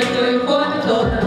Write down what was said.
sempre in quanto